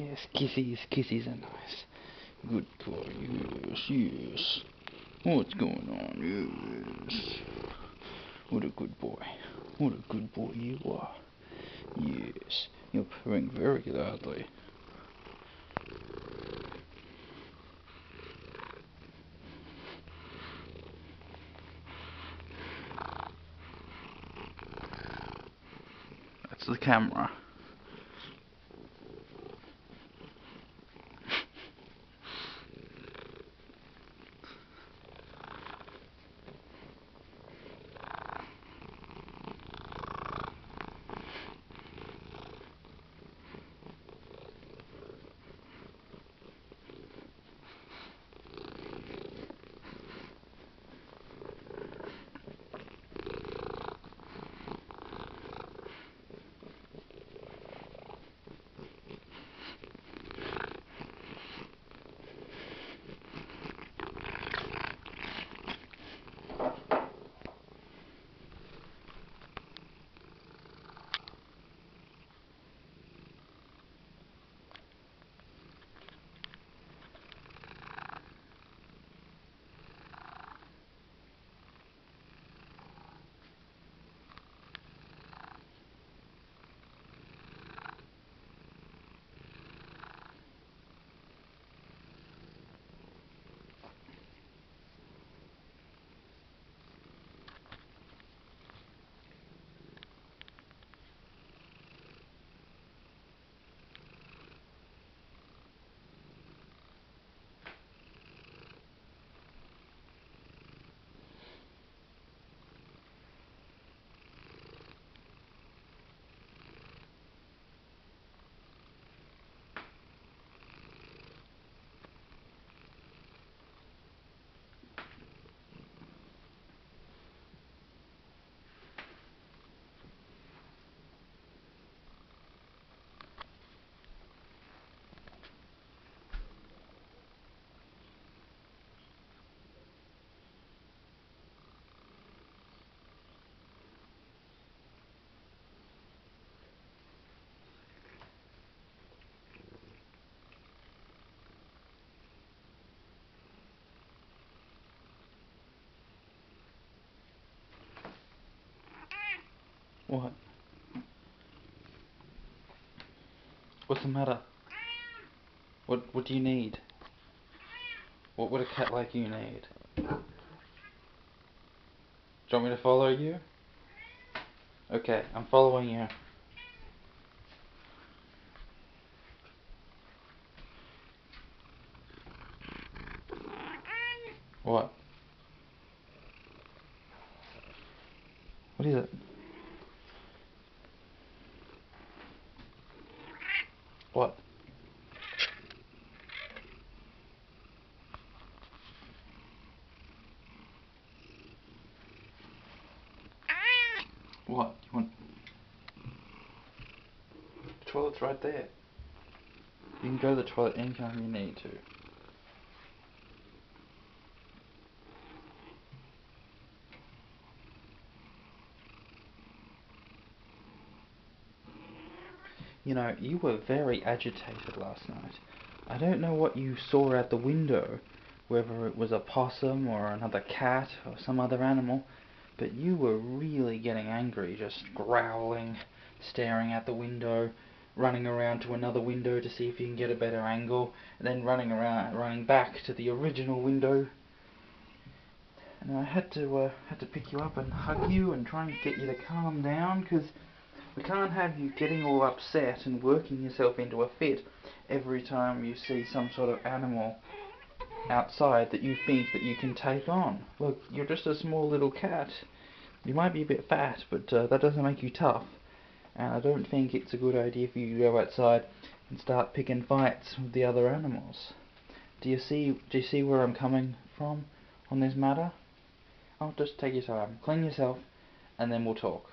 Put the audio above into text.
Yes, kisses, kisses are nice. Good boy, yes, yes. What's going on? Yes. What a good boy. What a good boy you are. Yes, you're purring very loudly. That's the camera. What? What's the matter? What What do you need? What would a cat like you need? Do you want me to follow you? Okay, I'm following you. What? What is it? What? What? You want... The toilet's right there. You can go to the toilet anytime you need to. You know, you were very agitated last night. I don't know what you saw out the window, whether it was a possum or another cat or some other animal, but you were really getting angry, just growling, staring out the window, running around to another window to see if you can get a better angle, and then running around, running back to the original window. And I had to uh, had to pick you up and hug you and try and get you to calm down because we can't have you getting all upset and working yourself into a fit every time you see some sort of animal outside that you think that you can take on. Look, you're just a small little cat. You might be a bit fat, but uh, that doesn't make you tough. And I don't think it's a good idea for you to go outside and start picking fights with the other animals. Do you see? Do you see where I'm coming from on this matter? Oh, just take your time, clean yourself, and then we'll talk.